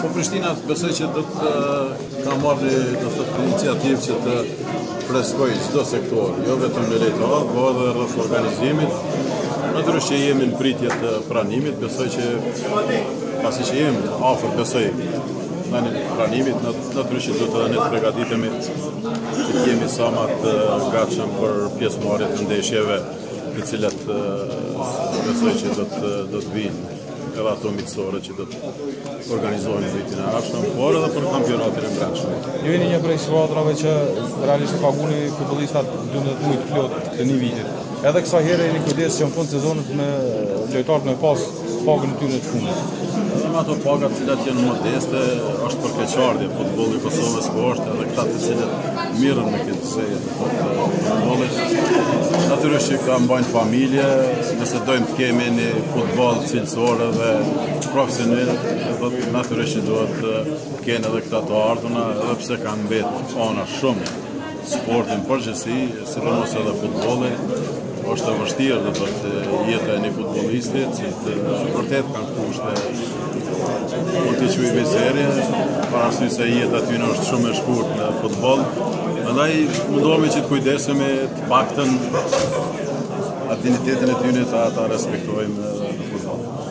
Po Prishtina besoj që do të ka marrë do të thotë iniciativë që të freskojë çdo sektor, jo vetëm në lojtarë, po edhe rreth organizimit. Natyrisht që jemi në pritje të pranimit, besoj që pasi që jemi afër besoj në pranimit, natyrisht që do të ne të pregatitemi që të jemi sa ma të gatshëm për pjesëmarrje të ndeshjeve. të cilat besoj që do të do të vinë edhe ato miqësore që do të organizohen në vitin e ardhshëm, por edhe për kampionatin e brendshëm. Ju jeni një prej skuadrave që realisht paguni futbollistat 12 muaj të plotë të një vitit. Edhe kësaj herë jeni kujdes që në fund sezonit me lojtarët me pas Pagën e tyre të fundit. Edhe me ato pagat të cilat janë modeste, është për keqardhje futbolli i Kosovës po është edhe këta të cilët mirën me këtë futbollin. Natyrisht që ka mbajnë familje, nëse dojmë të kemi një futboll cilësor edhe profesional, natyrisht që duhet të kenë edhe këta të ardhuna, edhe pse kanë mbetë ana shumë Sporti në përgjithësi, sidomos edhe futbolli, është e vështirë do të thotë jeta e një futbolistit, që vërtet kanë kushte mund t'i quajmë mizerje, parasysh se jeta e tyne është shumë e shkurtë në futbol, andaj mundohemi që të kujdesemi të paktën dinjitetin e tyne ta respektojmë në futbol.